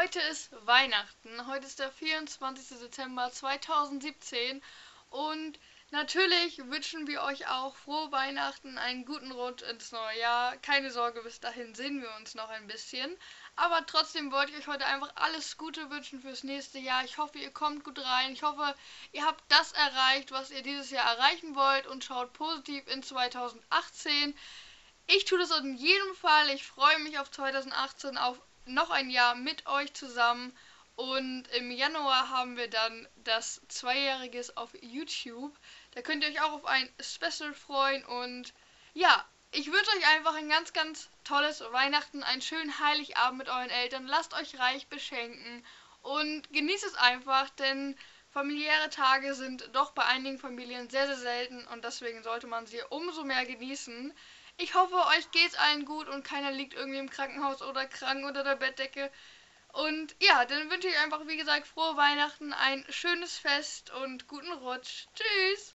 Heute ist Weihnachten. Heute ist der 24. Dezember 2017 und natürlich wünschen wir euch auch frohe Weihnachten, einen guten Rutsch ins neue Jahr. Keine Sorge, bis dahin sehen wir uns noch ein bisschen. Aber trotzdem wollte ich euch heute einfach alles Gute wünschen fürs nächste Jahr. Ich hoffe, ihr kommt gut rein. Ich hoffe, ihr habt das erreicht, was ihr dieses Jahr erreichen wollt und schaut positiv in 2018. Ich tue das in jedem Fall. Ich freue mich auf 2018, auf noch ein Jahr mit euch zusammen. Und im Januar haben wir dann das Zweijähriges auf YouTube. Da könnt ihr euch auch auf ein Special freuen. Und ja, ich wünsche euch einfach ein ganz, ganz tolles Weihnachten, einen schönen Heiligabend mit euren Eltern. Lasst euch reich beschenken und genießt es einfach, denn familiäre Tage sind doch bei einigen Familien sehr, sehr selten und deswegen sollte man sie umso mehr genießen. Ich hoffe, euch geht's allen gut und keiner liegt irgendwie im Krankenhaus oder krank unter der Bettdecke. Und ja, dann wünsche ich einfach, wie gesagt, frohe Weihnachten, ein schönes Fest und guten Rutsch. Tschüss!